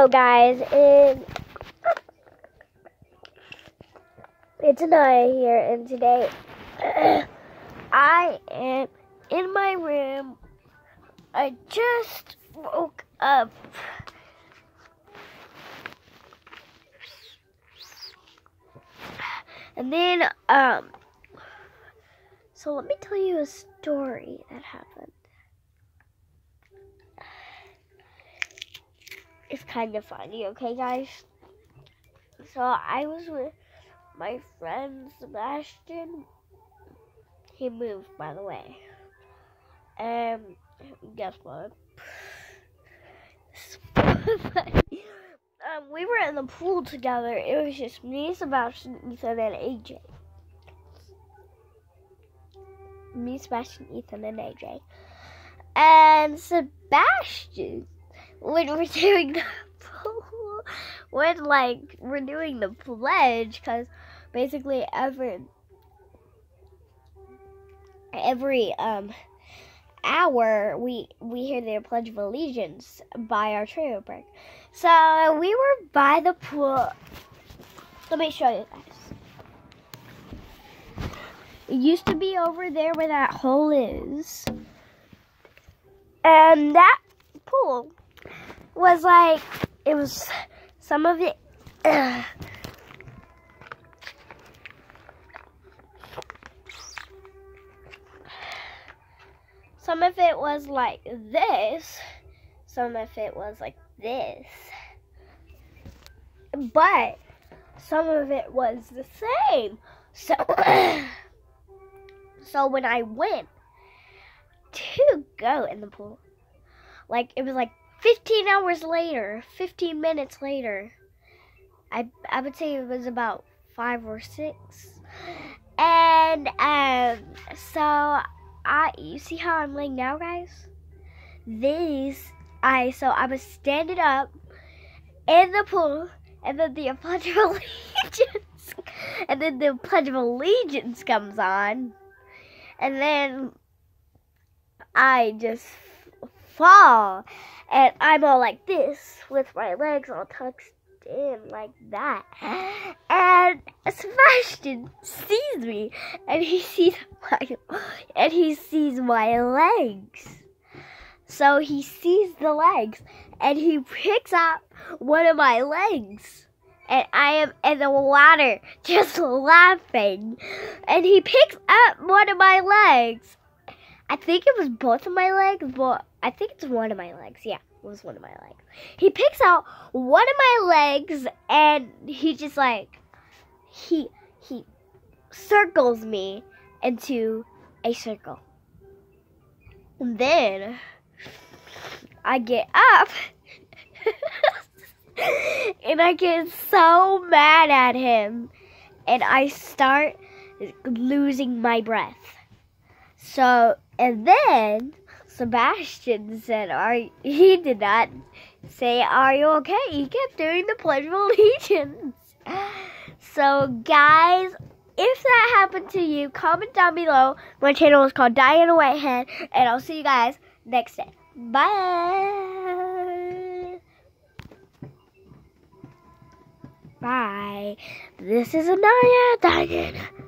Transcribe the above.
Hello, guys. It's Anaya here, and today I am in my room. I just woke up. And then, um, so let me tell you a story that happened. It's kind of funny, okay, guys? So I was with my friend Sebastian. He moved, by the way. And guess what? um, we were in the pool together. It was just me, Sebastian, Ethan, and AJ. Me, Sebastian, Ethan, and AJ. And Sebastian, when we're doing the pool, when like we're doing the pledge, because basically every every um hour we we hear their pledge of allegiance by our trailer park so we were by the pool. Let me show you guys. It used to be over there where that hole is. And that pool was like it was some of it some of it was like this, some of it was like this. But some of it was the same. So so when I went to go in the pool, like it was like 15 hours later, 15 minutes later. I I would say it was about 5 or 6. And um so I you see how I'm laying now, guys? These I so I was standing up in the pool, and then the Pledge of Allegiance, and then the Pledge of Allegiance comes on, and then I just fall, and I'm all like this with my legs all tucked in like that. And Sebastian sees me and he sees my and he sees my legs. So he sees the legs and he picks up one of my legs. And I am in the water just laughing. And he picks up one of my legs. I think it was both of my legs, but I think it's one of my legs. Yeah it was one of my legs. He picks out one of my legs and he just like he he circles me into a circle. And then I get up and I get so mad at him and I start losing my breath. So, and then Sebastian said, "Are he did not say, "Are you okay?" He kept doing the Pledge of Allegiance. So, guys, if that happened to you, comment down below. My channel is called Diana Whitehead, and I'll see you guys next day. Bye. Bye. This is Anaya Diana.